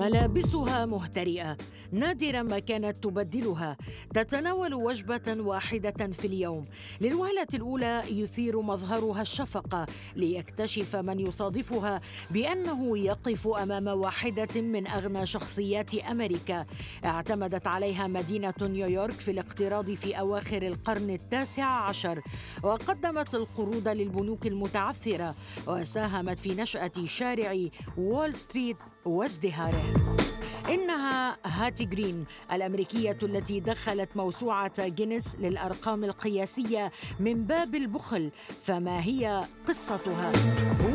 ملابسها مهترئة. نادرا ما كانت تبدلها. تتناول وجبة واحدة في اليوم. للوهلة الأولى يثير مظهرها الشفقه ليكتشف من يصادفها بأنه يقف أمام واحدة من أغنى شخصيات أمريكا. اعتمدت عليها مدينة نيويورك في الاقتراض في أواخر القرن التاسع عشر وقدمت القروض للبنوك المتعثرة وساهمت في نشأة شارع وول ستريت وازدهاره إنها هاتي جرين الأمريكية التي دخلت موسوعة جينيس للأرقام القياسية من باب البخل فما هي قصتها؟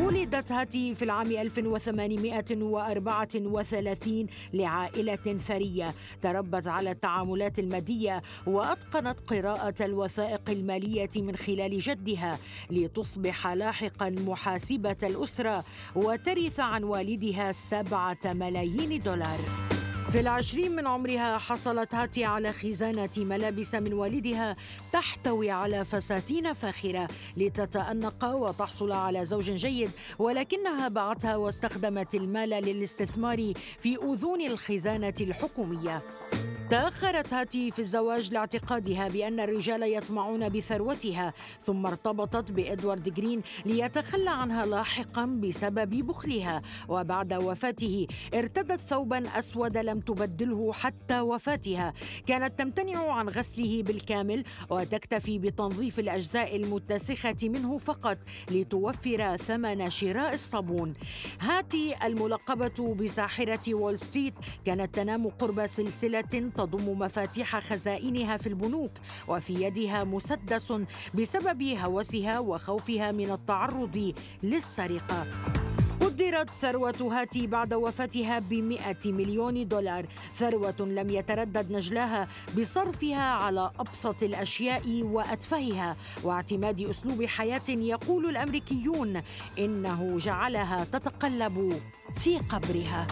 ولدت هاتي في العام 1834 لعائلة ثرية تربت على التعاملات المادية وأتقنت قراءة الوثائق المالية من خلال جدها لتصبح لاحقا محاسبة الأسرة وترث عن والدها سبعة ملايين دولار. في العشرين من عمرها حصلت هاتي على خزانة ملابس من والدها تحتوي على فساتين فاخرة لتتأنق وتحصل على زوج جيد ولكنها باعتها واستخدمت المال للاستثمار في أذون الخزانة الحكومية. تأخرت هاتي في الزواج لاعتقادها بأن الرجال يطمعون بثروتها ثم ارتبطت بإدوارد جرين ليتخلى عنها لاحقا بسبب بخلها. وبعد وفاته ارتدت ثوبا أسود لم تبدله حتى وفاتها. كانت تمتنع عن غسله بالكامل وتكتفي بتنظيف الأجزاء المتسخة منه فقط لتوفر ثمن شراء الصابون. هاتي الملقبة بساحرة وول ستريت. كانت تنام قرب سلسلة تضم مفاتيح خزائنها في البنوك وفي يدها مسدس بسبب هوسها وخوفها من التعرض للسرقة. قدرت ثروة هاتي بعد وفاتها بمئة مليون دولار. ثروة لم يتردد نجلاها بصرفها على أبسط الأشياء وأتفهها. واعتماد أسلوب حياة يقول الأمريكيون إنه جعلها تتقلب في قبرها.